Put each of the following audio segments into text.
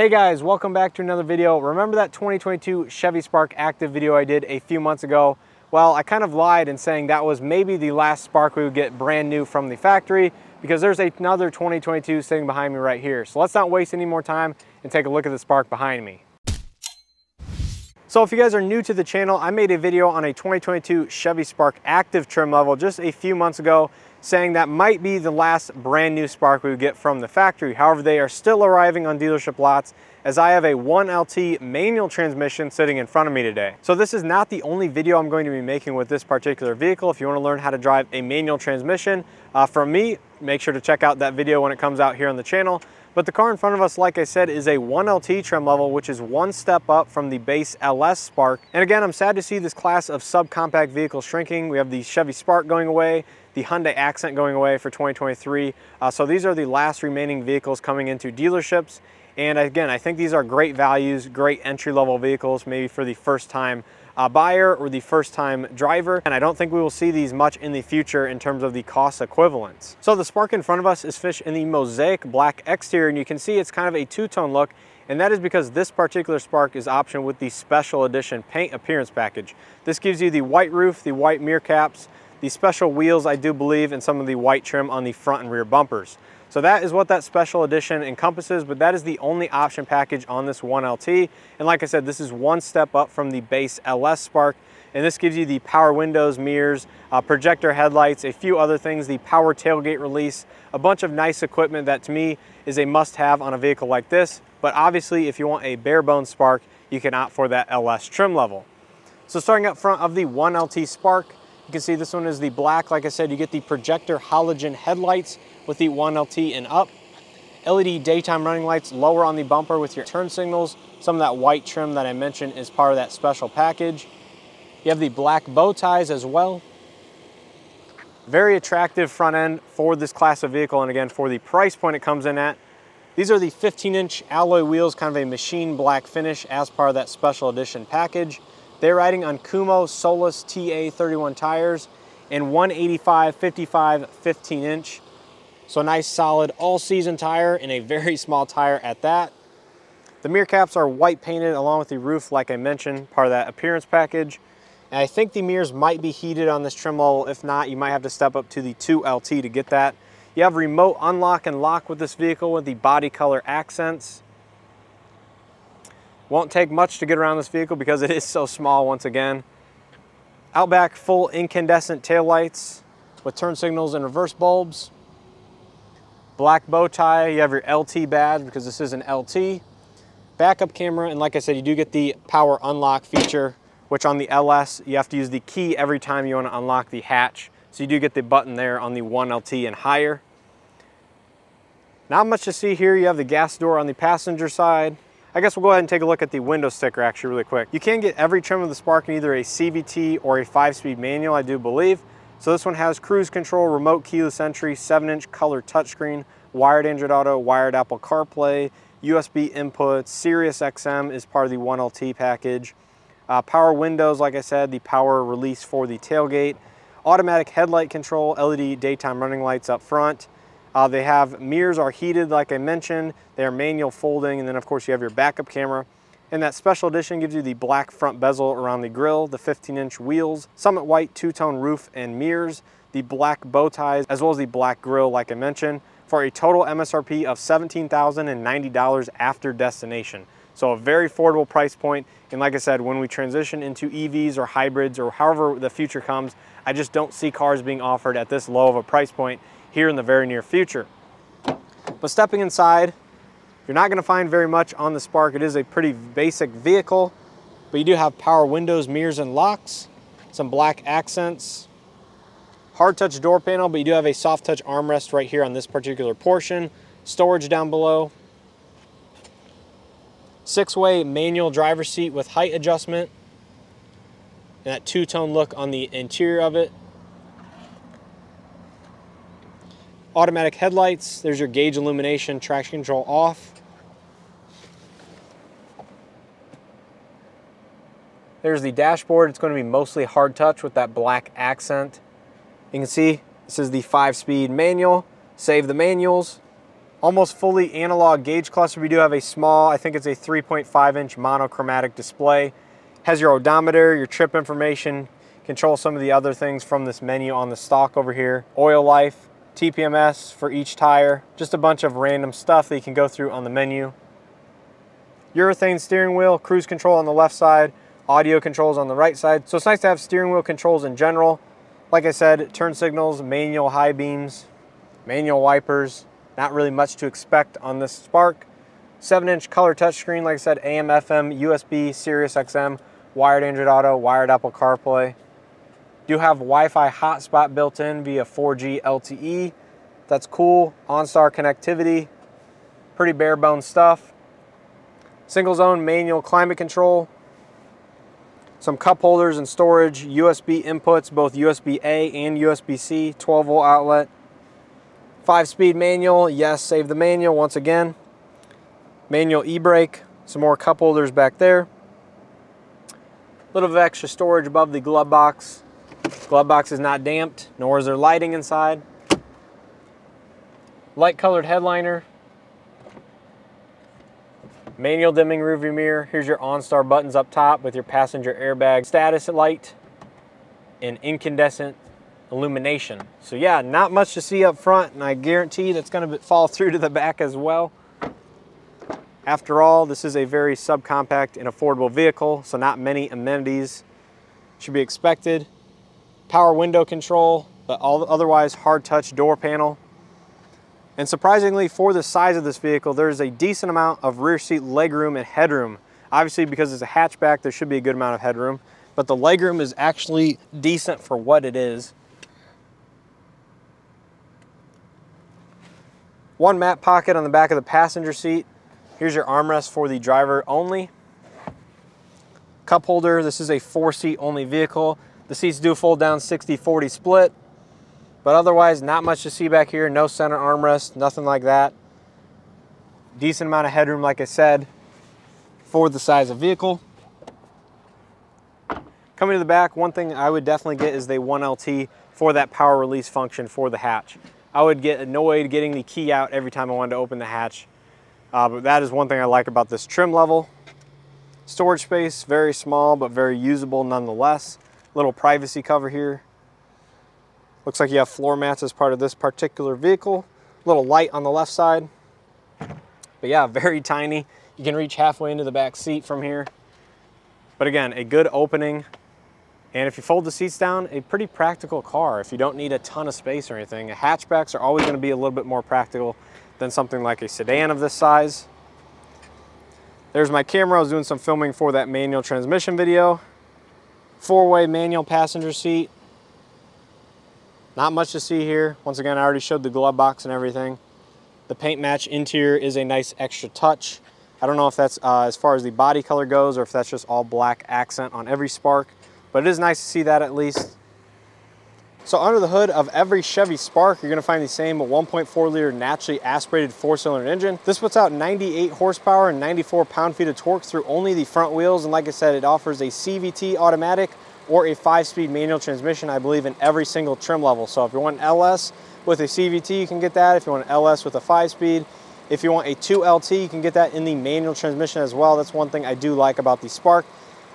Hey guys, welcome back to another video. Remember that 2022 Chevy Spark Activ video I did a few months ago? Well, I kind of lied in saying that was maybe the last Spark we would get brand new from the factory because there's another 2022 sitting behind me right here. So let's not waste any more time and take a look at the Spark behind me. So if you guys are new to the channel, I made a video on a 2022 Chevy Spark Activ trim level just a few months ago saying that might be the last brand new Spark we get from the factory. However, they are still arriving on dealership lots as I have a 1LT manual transmission sitting in front of me today. So this is not the only video I'm going to be making with this particular vehicle. If you want to learn how to drive a manual transmission uh, from me, make sure to check out that video when it comes out here on the channel. But the car in front of us, like I said, is a 1LT trim level, which is one step up from the base LS Spark. And again, I'm sad to see this class of subcompact vehicles shrinking. We have the Chevy Spark going away, the Hyundai Accent going away for 2023. Uh, so these are the last remaining vehicles coming into dealerships. And again, I think these are great values, great entry-level vehicles, maybe for the first time uh, buyer or the first time driver. And I don't think we will see these much in the future in terms of the cost equivalents. So the Spark in front of us is finished in the Mosaic black exterior and you can see it's kind of a two-tone look and that is because this particular Spark is optioned with the special edition paint appearance package. This gives you the white roof, the white mirror caps, the special wheels I do believe and some of the white trim on the front and rear bumpers. So that is what that special edition encompasses, but that is the only option package on this 1LT. And like I said, this is one step up from the base LS Spark. And this gives you the power windows, mirrors, uh, projector headlights, a few other things, the power tailgate release, a bunch of nice equipment that to me is a must have on a vehicle like this. But obviously, if you want a bare bones Spark, you can opt for that LS trim level. So starting up front of the 1LT Spark, you can see this one is the black. Like I said, you get the projector halogen headlights with the 1LT and up. LED daytime running lights lower on the bumper with your turn signals. Some of that white trim that I mentioned is part of that special package. You have the black bow ties as well. Very attractive front end for this class of vehicle and again for the price point it comes in at. These are the 15 inch alloy wheels, kind of a machine black finish as part of that special edition package. They're riding on Kumho Solus TA31 tires and 185 55 15 inch. So a nice solid all season tire and a very small tire at that. The mirror caps are white painted along with the roof like I mentioned, part of that appearance package. And I think the mirrors might be heated on this trim level. If not, you might have to step up to the 2LT to get that. You have remote unlock and lock with this vehicle with the body color accents. Won't take much to get around this vehicle because it is so small once again. Outback full incandescent tail lights with turn signals and reverse bulbs. Black bow tie, you have your LT badge because this is an LT. Backup camera, and like I said, you do get the power unlock feature, which on the LS, you have to use the key every time you want to unlock the hatch. So you do get the button there on the 1LT and higher. Not much to see here. You have the gas door on the passenger side. I guess we'll go ahead and take a look at the window sticker actually really quick. You can get every trim of the Spark in either a CVT or a five-speed manual, I do believe. So this one has cruise control, remote keyless entry, 7-inch color touchscreen, wired Android Auto, wired Apple CarPlay, USB input, Sirius XM is part of the 1LT package. Uh, power windows, like I said, the power release for the tailgate. Automatic headlight control, LED daytime running lights up front. Uh, they have mirrors are heated, like I mentioned. They are manual folding, and then of course you have your backup camera. And that special edition gives you the black front bezel around the grille, the 15-inch wheels, Summit White two-tone roof and mirrors, the black bow ties, as well as the black grille, like I mentioned, for a total MSRP of $17,090 after destination. So a very affordable price point. And like I said, when we transition into EVs or hybrids or however the future comes, I just don't see cars being offered at this low of a price point here in the very near future. But stepping inside, you're not gonna find very much on the Spark. It is a pretty basic vehicle, but you do have power windows, mirrors, and locks, some black accents, hard touch door panel, but you do have a soft touch armrest right here on this particular portion, storage down below, six-way manual driver seat with height adjustment, and that two-tone look on the interior of it. Automatic headlights, there's your gauge illumination, traction control off. There's the dashboard. It's going to be mostly hard touch with that black accent. You can see this is the five speed manual. Save the manuals. Almost fully analog gauge cluster. We do have a small, I think it's a 3.5 inch monochromatic display. Has your odometer, your trip information, control some of the other things from this menu on the stock over here. Oil life, TPMS for each tire, just a bunch of random stuff that you can go through on the menu. Urethane steering wheel, cruise control on the left side, audio controls on the right side. So it's nice to have steering wheel controls in general. Like I said, turn signals, manual high beams, manual wipers, not really much to expect on this Spark. 7-inch color touchscreen, like I said, AM, FM, USB, Sirius XM, wired Android Auto, wired Apple CarPlay. Do have Wi-Fi hotspot built in via 4G LTE. That's cool. OnStar connectivity. Pretty bare bones stuff. Single zone manual climate control. Some cup holders and storage. USB inputs, both USB-A and USB-C. 12 volt outlet. Five speed manual. Yes, save the manual once again. Manual e-brake. Some more cup holders back there. A little bit of extra storage above the glove box. Glove box is not damped, nor is there lighting inside. Light colored headliner. Manual dimming rearview mirror. Here's your OnStar buttons up top with your passenger airbag status light and incandescent illumination. So yeah, not much to see up front and I guarantee that's gonna fall through to the back as well. After all, this is a very subcompact and affordable vehicle, so not many amenities should be expected power window control, but all otherwise hard touch door panel. And surprisingly, for the size of this vehicle, there's a decent amount of rear seat legroom and headroom. Obviously, because it's a hatchback, there should be a good amount of headroom, but the legroom is actually decent for what it is. One mat pocket on the back of the passenger seat. Here's your armrest for the driver only. Cup holder, this is a four seat only vehicle. The seats do fold down 60-40 split, but otherwise not much to see back here. No center armrest, nothing like that. Decent amount of headroom, like I said, for the size of vehicle. Coming to the back, one thing I would definitely get is the 1LT for that power release function for the hatch. I would get annoyed getting the key out every time I wanted to open the hatch. Uh, but that is one thing I like about this trim level. Storage space, very small, but very usable nonetheless. Little privacy cover here. Looks like you have floor mats as part of this particular vehicle. A Little light on the left side. But yeah, very tiny. You can reach halfway into the back seat from here. But again, a good opening. And if you fold the seats down, a pretty practical car if you don't need a ton of space or anything. Hatchbacks are always gonna be a little bit more practical than something like a sedan of this size. There's my camera. I was doing some filming for that manual transmission video. Four-way manual passenger seat. Not much to see here. Once again, I already showed the glove box and everything. The paint match interior is a nice extra touch. I don't know if that's uh, as far as the body color goes or if that's just all black accent on every Spark, but it is nice to see that at least. So under the hood of every Chevy Spark, you're gonna find the same 1.4 liter naturally aspirated four cylinder engine. This puts out 98 horsepower and 94 pound feet of torque through only the front wheels. And like I said, it offers a CVT automatic or a five speed manual transmission, I believe in every single trim level. So if you want an LS with a CVT, you can get that. If you want an LS with a five speed, if you want a 2LT, you can get that in the manual transmission as well. That's one thing I do like about the Spark.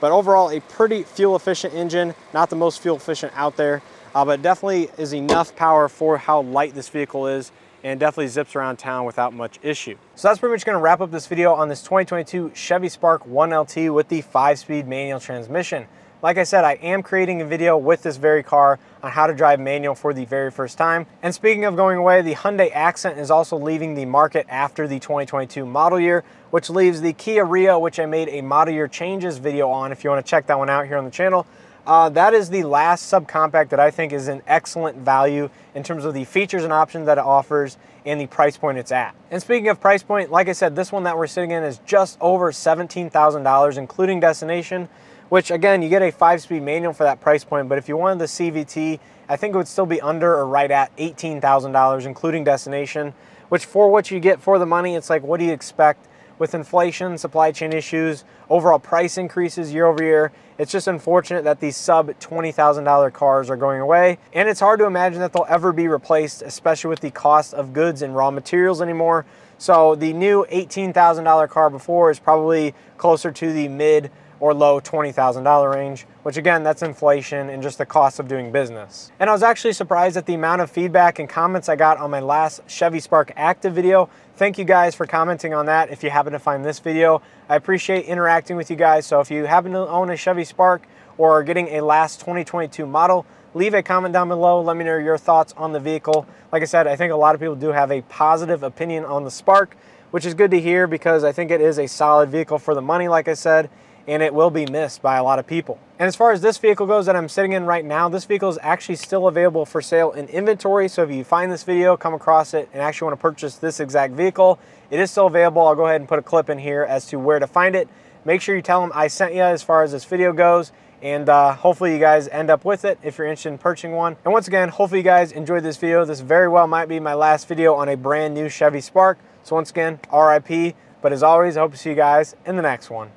But overall, a pretty fuel efficient engine, not the most fuel efficient out there uh, but definitely is enough power for how light this vehicle is and definitely zips around town without much issue. So that's pretty much gonna wrap up this video on this 2022 Chevy Spark 1LT with the five-speed manual transmission. Like I said, I am creating a video with this very car on how to drive manual for the very first time. And speaking of going away, the Hyundai Accent is also leaving the market after the 2022 model year, which leaves the Kia Rio, which I made a model year changes video on if you wanna check that one out here on the channel. Uh, that is the last subcompact that I think is an excellent value in terms of the features and options that it offers and the price point it's at. And speaking of price point, like I said, this one that we're sitting in is just over $17,000, including destination, which again, you get a five-speed manual for that price point, but if you wanted the CVT, I think it would still be under or right at $18,000, including destination, which for what you get for the money, it's like, what do you expect with inflation, supply chain issues, overall price increases year over year, it's just unfortunate that these sub $20,000 cars are going away. And it's hard to imagine that they'll ever be replaced, especially with the cost of goods and raw materials anymore. So the new $18,000 car before is probably closer to the mid or low $20,000 range, which again, that's inflation and just the cost of doing business. And I was actually surprised at the amount of feedback and comments I got on my last Chevy Spark Activ video. Thank you guys for commenting on that if you happen to find this video. I appreciate interacting with you guys. So if you happen to own a Chevy Spark or are getting a last 2022 model, leave a comment down below. Let me know your thoughts on the vehicle. Like I said, I think a lot of people do have a positive opinion on the Spark, which is good to hear because I think it is a solid vehicle for the money, like I said and it will be missed by a lot of people. And as far as this vehicle goes that I'm sitting in right now, this vehicle is actually still available for sale in inventory. So if you find this video, come across it, and actually want to purchase this exact vehicle, it is still available. I'll go ahead and put a clip in here as to where to find it. Make sure you tell them I sent you as far as this video goes, and uh, hopefully you guys end up with it if you're interested in purchasing one. And once again, hopefully you guys enjoyed this video. This very well might be my last video on a brand new Chevy Spark. So once again, RIP. But as always, I hope to see you guys in the next one.